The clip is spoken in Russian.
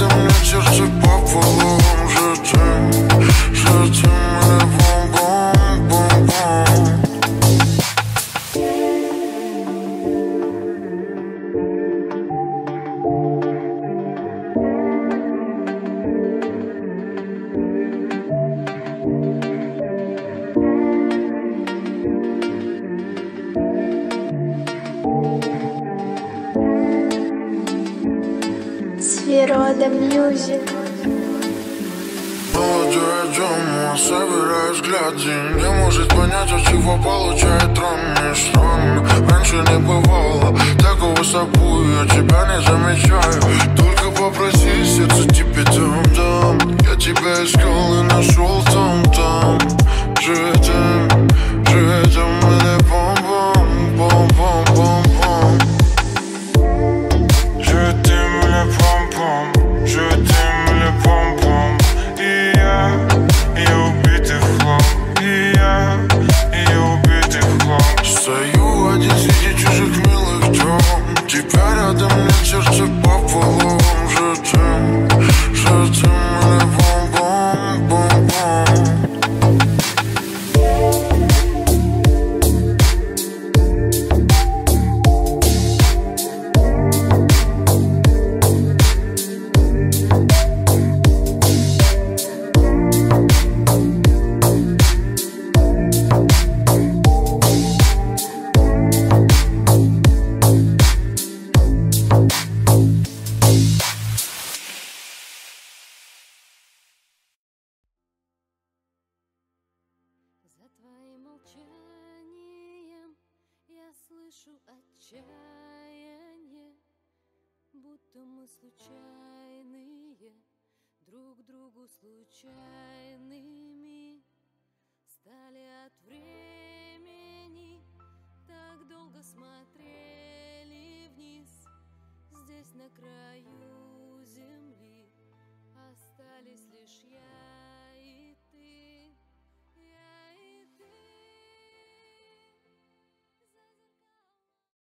надо мне сердце пополам Зачем, зачем это природа мьюзик Молодая дема, собирая взгляды Не может понять, от чего получает ранний сон Раньше не бывало. Такого с я тебя не замечаю. твоим молчанием Я слышу отчаяние Будто мы случайные Друг другу случайные